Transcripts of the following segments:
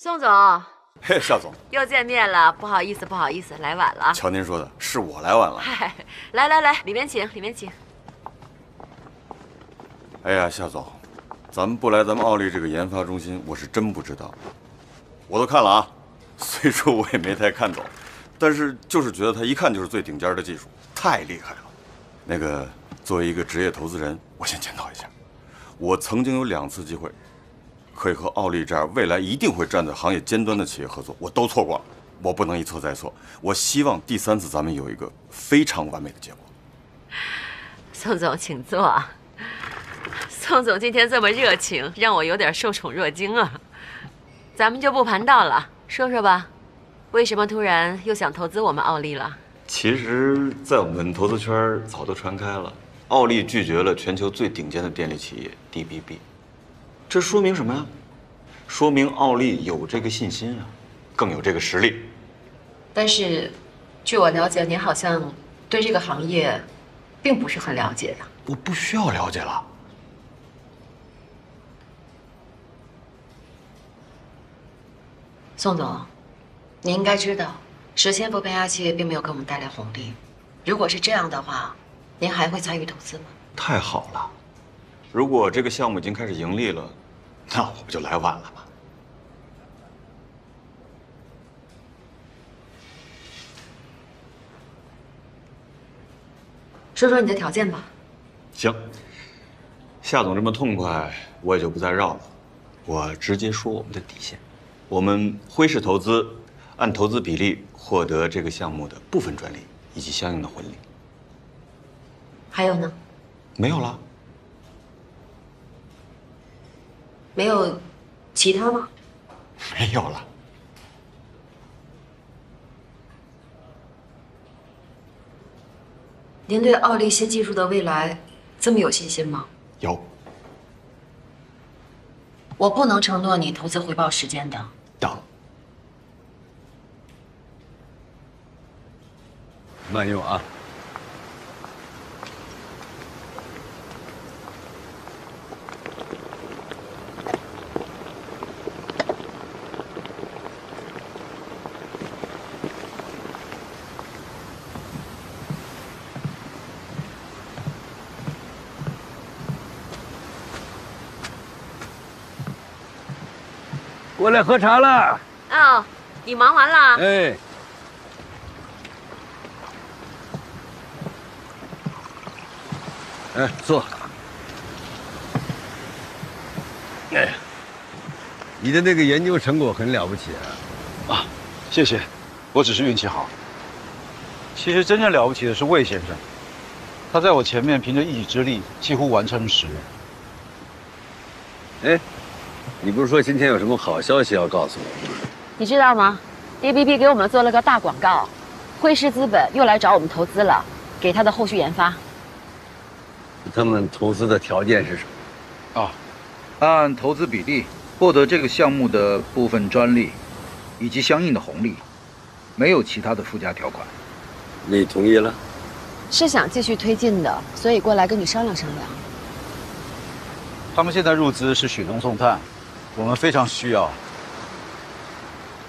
宋总，嘿，夏总，又见面了，不好意思，不好意思，来晚了。瞧您说的，是我来晚了。嗨，来来来，里面请，里面请。哎呀，夏总，咱们不来咱们奥利这个研发中心，我是真不知道。我都看了啊，虽说我也没太看懂，但是就是觉得他一看就是最顶尖的技术，太厉害了。那个，作为一个职业投资人，我先检讨一下，我曾经有两次机会，可以和奥利这样未来一定会站在行业尖端的企业合作，我都错过了。我不能一错再错，我希望第三次咱们有一个非常完美的结果。宋总，请坐。宋总今天这么热情，让我有点受宠若惊啊。咱们就不盘道了，说说吧，为什么突然又想投资我们奥利了？其实，在我们投资圈早都传开了，奥利拒绝了全球最顶尖的电力企业 DBB，这说明什么呀？说明奥利有这个信心啊，更有这个实力。但是，据我了解，您好像对这个行业并不是很了解呀。我不需要了解了。宋总，你应该知道，实现不变压器并没有给我们带来红利。如果是这样的话，您还会参与投资吗？太好了，如果这个项目已经开始盈利了，那我不就来晚了吗？说说你的条件吧。行，夏总这么痛快，我也就不再绕了，我直接说我们的底线。我们辉氏投资按投资比例获得这个项目的部分专利以及相应的红利。还有呢？没有了。没有其他吗？没有了。您对奥利新技术的未来这么有信心吗？有。我不能承诺你投资回报时间的。等，慢用啊！过来喝茶了。哦，你忙完了？哎，哎，坐。哎，你的那个研究成果很了不起啊！啊，谢谢，我只是运气好。其实真正了不起的是魏先生，他在我前面凭着一己之力几乎完成了实验。哎。你不是说今天有什么好消息要告诉我吗？你知道吗？DBB 给我们做了个大广告，辉狮资本又来找我们投资了，给他的后续研发。他们投资的条件是什么？啊，按投资比例获得这个项目的部分专利，以及相应的红利，没有其他的附加条款。你同意了？是想继续推进的，所以过来跟你商量商量。他们现在入资是雪中送炭。我们非常需要。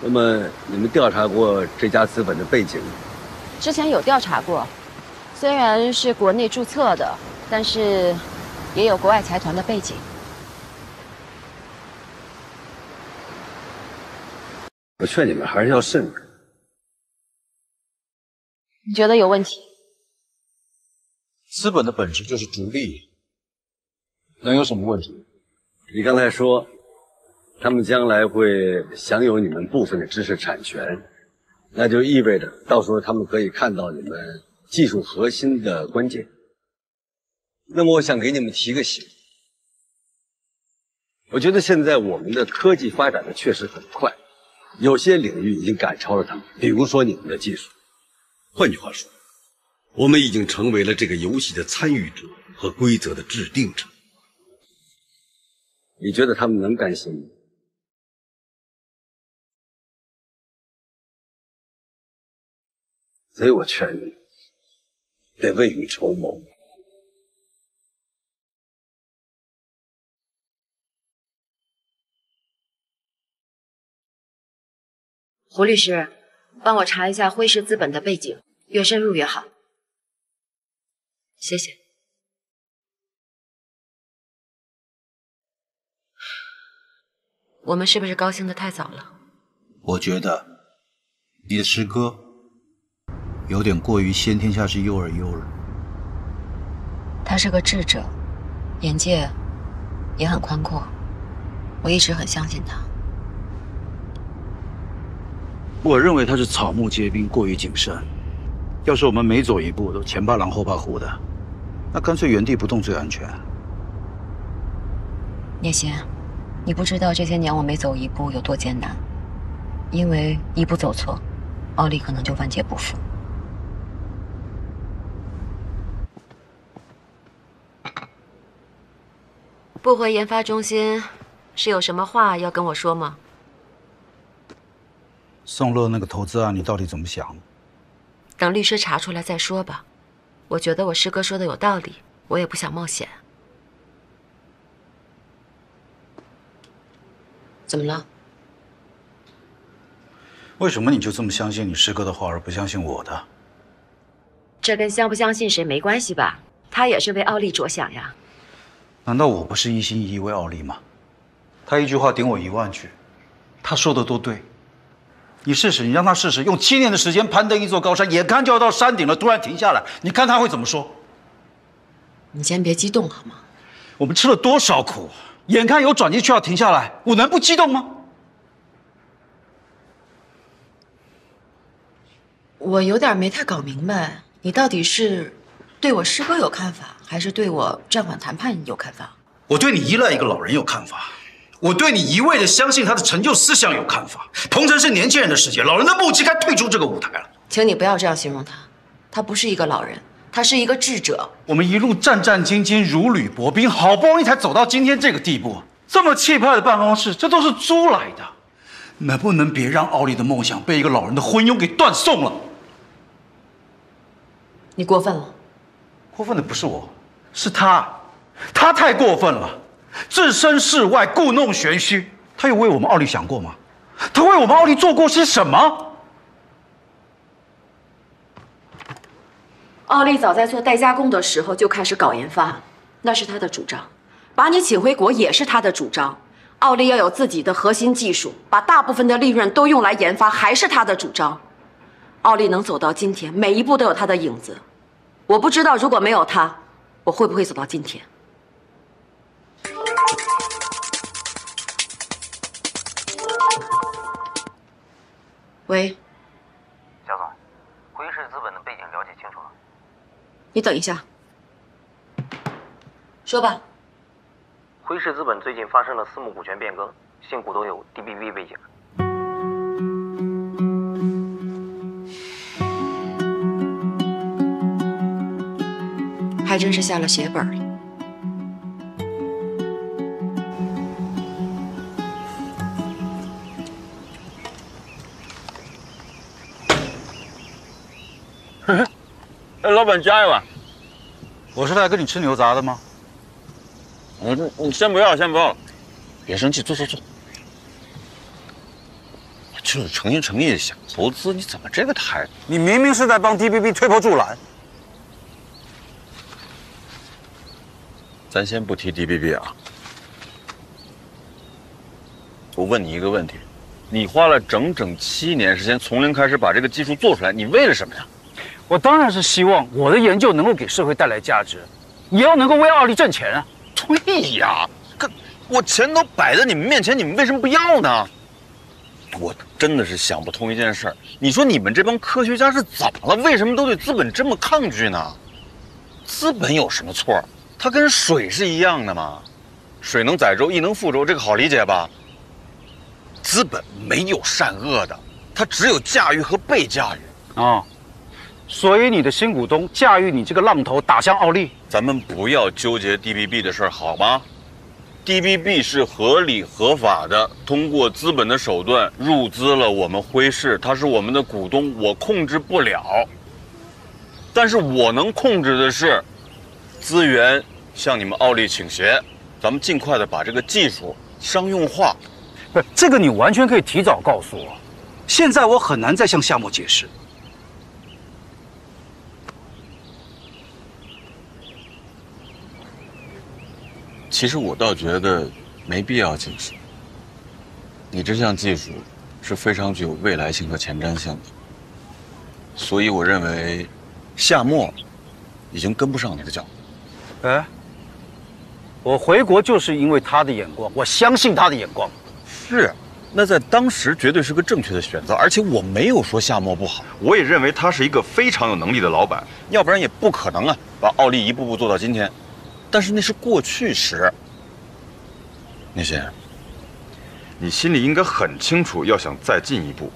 那么，你们调查过这家资本的背景吗？之前有调查过，虽然是国内注册的，但是也有国外财团的背景。我劝你们还是要慎重。你觉得有问题？资本的本质就是逐利，能有什么问题？你刚才说。他们将来会享有你们部分的知识产权，那就意味着到时候他们可以看到你们技术核心的关键。那么，我想给你们提个醒，我觉得现在我们的科技发展的确实很快，有些领域已经赶超了他们，比如说你们的技术。换句话说，我们已经成为了这个游戏的参与者和规则的制定者。你觉得他们能甘心吗？所以我劝你，得未雨绸缪。胡律师，帮我查一下辉氏资本的背景，越深入越好。谢谢。我们是不是高兴的太早了？我觉得你的师哥有点过于先天下之忧而忧了。他是个智者，眼界也很宽阔，我一直很相信他。我认为他是草木皆兵，过于谨慎。要是我们每走一步都前怕狼后怕虎的，那干脆原地不动最安全。聂心。你不知道这些年我每走一步有多艰难，因为一步走错，奥利可能就万劫不复。不回研发中心，是有什么话要跟我说吗？宋乐那个投资案，你到底怎么想？等律师查出来再说吧。我觉得我师哥说的有道理，我也不想冒险。怎么了？为什么你就这么相信你师哥的话，而不相信我的？这跟相不相信谁没关系吧？他也是为奥利着想呀。难道我不是一心一意为奥利吗？他一句话顶我一万句，他说的都对。你试试，你让他试试，用七年的时间攀登一座高山，眼看就要到山顶了，突然停下来，你看他会怎么说？你先别激动好吗？我们吃了多少苦？眼看有转机，却要停下来，我能不激动吗？我有点没太搞明白，你到底是对我师哥有看法，还是对我暂缓谈判有看法？我对你依赖一个老人有看法，我对你一味的相信他的成就思想有看法。鹏城是年轻人的世界，老人的墓碑该退出这个舞台了。请你不要这样形容他，他不是一个老人。他是一个智者。我们一路战战兢兢，如履薄冰，好不容易才走到今天这个地步。这么气派的办公室，这都是租来的。能不能别让奥利的梦想被一个老人的昏庸给断送了？你过分了。过分的不是我，是他。他太过分了，置身事外，故弄玄虚。他有为我们奥利想过吗？他为我们奥利做过些什么？奥利早在做代加工的时候就开始搞研发，那是他的主张。把你请回国也是他的主张。奥利要有自己的核心技术，把大部分的利润都用来研发，还是他的主张。奥利能走到今天，每一步都有他的影子。我不知道如果没有他，我会不会走到今天。喂，肖总，辉氏资本的背景了解清楚了。你等一下，说吧。辉氏资本最近发生了私募股权变更，新股东有 DBV 背景。还真是下了血本了。哎，老板加一碗。我是来跟你吃牛杂的吗？嗯，你先不要，先不要了，别生气，坐坐坐。就是诚心诚意的想投资，你怎么这个态度？你明明是在帮 DBB 推波助澜。咱先不提 DBB 啊，我问你一个问题：你花了整整七年时间从零开始把这个技术做出来，你为了什么呀？我当然是希望我的研究能够给社会带来价值，也要能够为奥利挣钱啊！对呀，可我钱都摆在你们面前，你们为什么不要呢？我真的是想不通一件事儿。你说你们这帮科学家是怎么了？为什么都对资本这么抗拒呢？资本有什么错？它跟水是一样的嘛？水能载舟，亦能覆舟，这个好理解吧？资本没有善恶的，它只有驾驭和被驾驭啊。所以你的新股东驾驭你这个浪头打向奥利，咱们不要纠结 DBB 的事儿好吗？DBB 是合理合法的，通过资本的手段入资了我们辉氏，他是我们的股东，我控制不了。但是我能控制的是，资源向你们奥利倾斜，咱们尽快的把这个技术商用化。不，这个你完全可以提早告诉我。现在我很难再向夏沫解释。其实我倒觉得没必要解释。你这项技术是非常具有未来性和前瞻性的，所以我认为夏沫已经跟不上你的脚步。哎，我回国就是因为他的眼光，我相信他的眼光。是，那在当时绝对是个正确的选择，而且我没有说夏沫不好，我也认为他是一个非常有能力的老板。要不然也不可能啊把奥利一步步做到今天。但是那是过去时。聂先生，你心里应该很清楚，要想再进一步，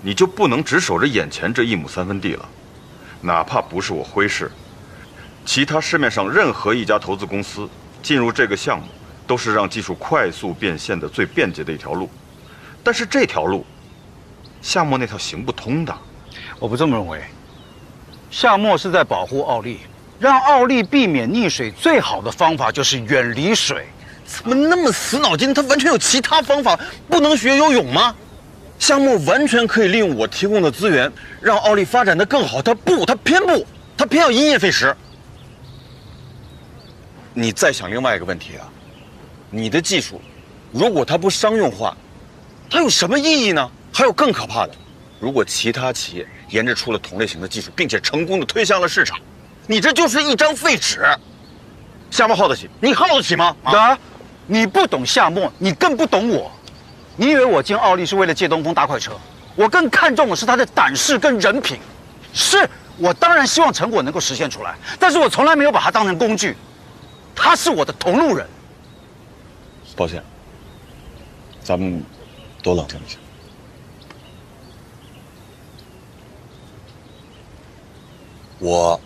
你就不能只守着眼前这一亩三分地了。哪怕不是我辉氏，其他市面上任何一家投资公司进入这个项目，都是让技术快速变现的最便捷的一条路。但是这条路，夏沫那条行不通的。我不这么认为。夏沫是在保护奥利，让奥利避免溺水，最好的方法就是远离水。怎么那么死脑筋？他完全有其他方法，不能学游泳吗？夏沫完全可以利用我提供的资源，让奥利发展的更好。他不，他偏不，他偏要因噎废食。你再想另外一个问题啊，你的技术，如果它不商用化，它有什么意义呢？还有更可怕的，如果其他企业研制出了同类型的技术，并且成功的推向了市场，你这就是一张废纸。夏沫耗得起，你耗得起吗？啊，你不懂夏沫，你更不懂我。你以为我进奥利是为了借东风大快车？我更看重的是他的胆识跟人品。是我当然希望成果能够实现出来，但是我从来没有把它当成工具。他是我的同路人。抱歉，咱们多冷静一下。我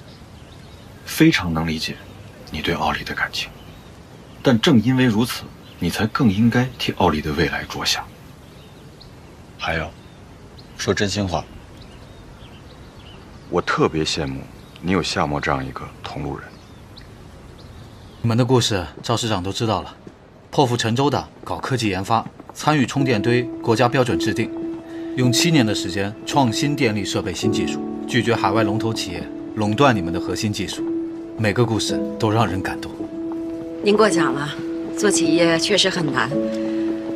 非常能理解你对奥利的感情，但正因为如此，你才更应该替奥利的未来着想。还有，说真心话，我特别羡慕你有夏沫这样一个同路人。你们的故事，赵市长都知道了。破釜沉舟的搞科技研发，参与充电堆国家标准制定，用七年的时间创新电力设备新技术，拒绝海外龙头企业垄断你们的核心技术。每个故事都让人感动。您过奖了，做企业确实很难。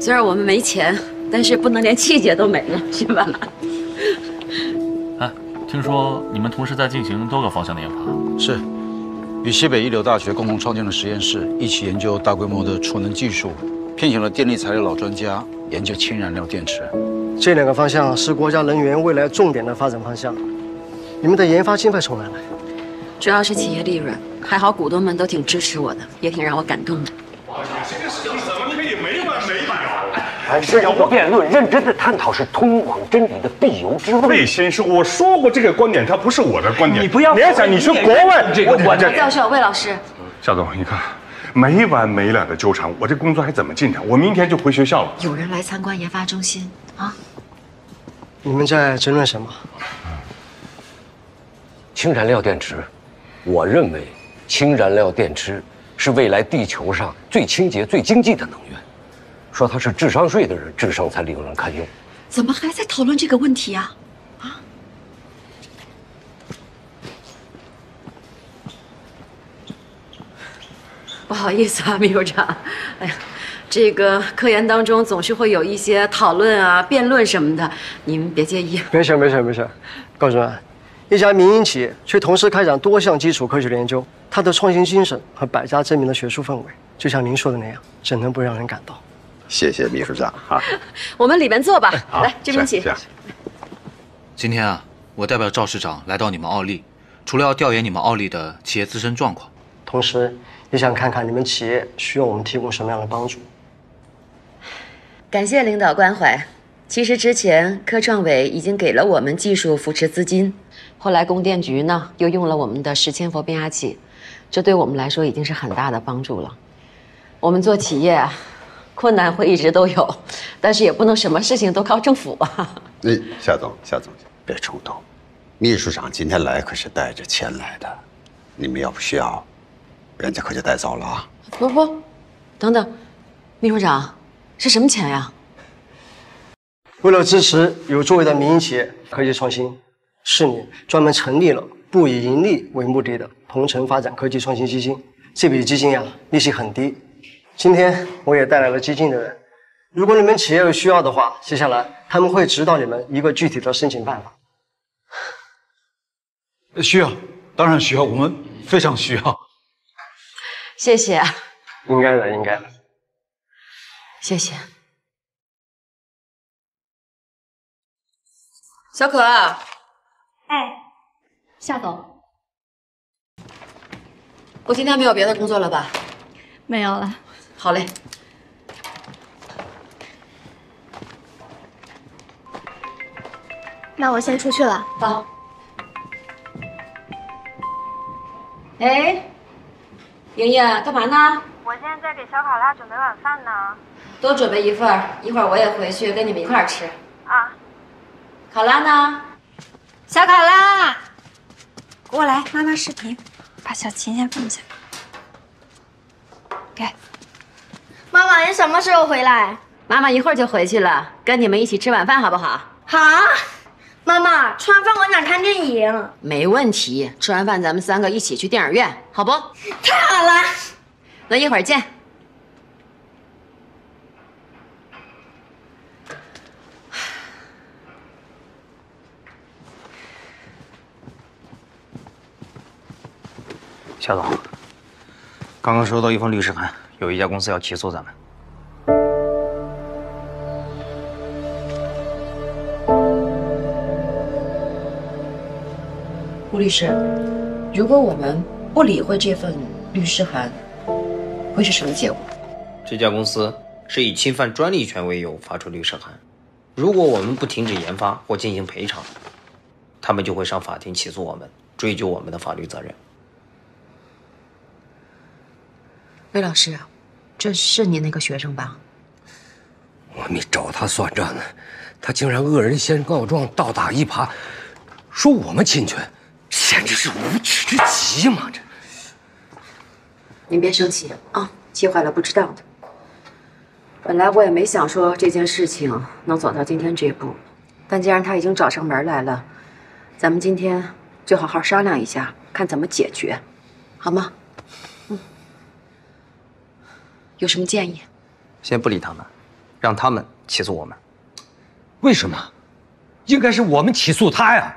虽然我们没钱，但是不能连气节都没了，是吧？哎，听说你们同时在进行多个方向的研发。是，与西北一流大学共同创建了实验室，一起研究大规模的储能技术，聘请了电力材料老专家研究氢燃料电池。这两个方向是国家能源未来重点的发展方向。你们的研发经费从哪来？主要是企业利润，还好股东们都挺支持我的，也挺让我感动的。还是要辩论，认真的探讨是通往真理的必由之路。魏先生，我说过这个观点，它不是我的观点。你不要别想，你去国外这个观点。教授，魏老师，夏总，你看，没完没了的纠缠，我这工作还怎么进展？我明天就回学校了。有人来参观研发中心啊？你们在争论什么？氢燃料电池，我认为氢燃料电池是未来地球上最清洁、最经济的能源。说他是智商税的人，智商才令人堪忧。怎么还在讨论这个问题啊？啊？不好意思啊，秘书长。哎呀，这个科研当中总是会有一些讨论啊、辩论什么的，您别介意。没事，没事，没事。高主任，一家民营企业却同时开展多项基础科学研究，它的创新精神和百家争鸣的学术氛围，就像您说的那样，怎能不让人感动？谢谢秘书长啊！我们里面坐吧，来这边请。今天啊，我代表赵市长来到你们奥利，除了要调研你们奥利的企业自身状况，同时也想看看你们企业需要我们提供什么样的帮助。感谢领导关怀。其实之前科创委已经给了我们技术扶持资金，后来供电局呢又用了我们的十千伏变压器，这对我们来说已经是很大的帮助了。我们做企业啊。困难会一直都有，但是也不能什么事情都靠政府啊。哎夏总，夏总，别冲动。秘书长今天来可是带着钱来的，你们要不需要，人家可就带走了啊。不不，等等，秘书长，是什么钱呀？为了支持有作为的民营企业科技创新，市里专门成立了不以盈利为目的的同城发展科技创新基金。这笔基金呀，利息很低。今天我也带来了基金的人，如果你们企业有需要的话，接下来他们会指导你们一个具体的申请办法。需要，当然需要，我们非常需要。谢谢，应该的，应该的。谢谢。小可，哎，夏总，我今天没有别的工作了吧？没有了。好嘞。那我先出去了。好。哎，莹莹，干嘛呢？我现在在给小考拉准备晚饭呢。多准备一份，一会儿我也回去跟你们一块儿吃。啊，考拉呢？小考拉，过来，妈妈视频，把小琴先放下。给，妈妈，你什么时候回来？妈妈一会儿就回去了，跟你们一起吃晚饭好不好？好。妈妈，吃完饭我想看电影。没问题，吃完饭咱们三个一起去电影院，好不？太好了。那一会儿见。夏总，刚刚收到一封律师函，有一家公司要起诉咱们。吴律师，如果我们不理会这份律师函，会是什么结果？这家公司是以侵犯专利权为由发出律师函，如果我们不停止研发或进行赔偿，他们就会上法庭起诉我们，追究我们的法律责任。魏老师，这是你那个学生吧？我没找他算账呢，他竟然恶人先告状，倒打一耙，说我们侵权，简直是无耻之极嘛！这，您别生气啊，气坏了不知道的。本来我也没想说这件事情能走到今天这一步，但既然他已经找上门来了，咱们今天就好好商量一下，看怎么解决，好吗？有什么建议？先不理他们，让他们起诉我们。为什么？应该是我们起诉他呀。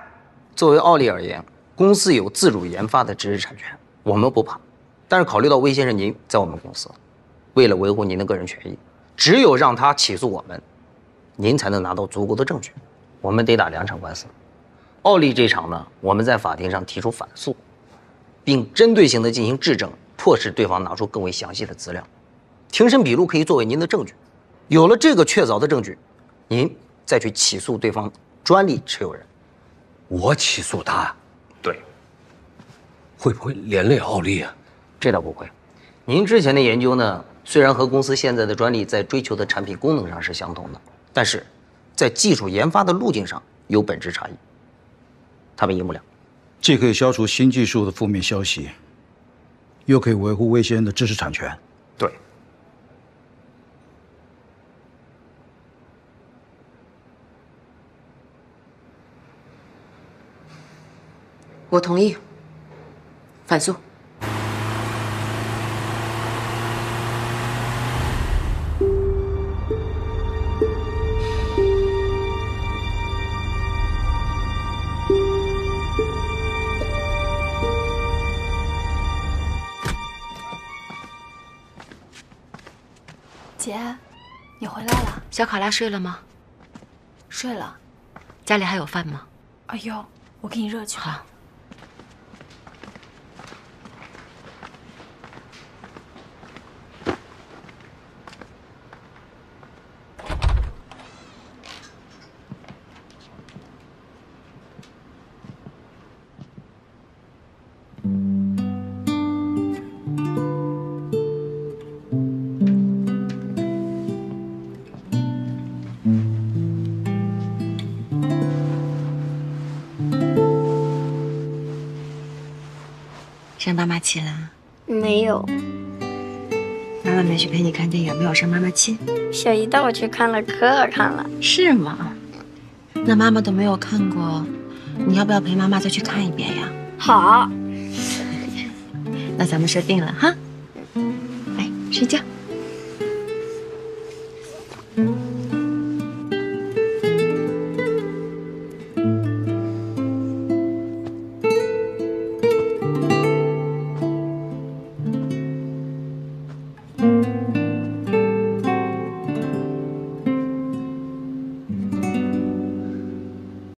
作为奥利而言，公司有自主研发的知识产权，我们不怕。但是考虑到魏先生您在我们公司，为了维护您的个人权益，只有让他起诉我们，您才能拿到足够的证据。我们得打两场官司。奥利这场呢，我们在法庭上提出反诉，并针对性的进行质证，迫使对方拿出更为详细的资料。庭审笔录可以作为您的证据，有了这个确凿的证据，您再去起诉对方专利持有人。我起诉他，对，会不会连累奥利啊？这倒不会。您之前的研究呢，虽然和公司现在的专利在追求的产品功能上是相同的，但是在技术研发的路径上有本质差异。他们赢不了。既可以消除新技术的负面消息，又可以维护魏先生的知识产权。对。我同意。反诉。姐，你回来了。小考拉睡了吗？睡了。家里还有饭吗？哎呦，我给你热去。好。妈妈起了？没有。妈妈没去陪你看电影，没有生妈妈气。小姨带我去看了，可好看了。是吗？那妈妈都没有看过，你要不要陪妈妈再去看一遍呀？好，那咱们说定了哈。来睡觉。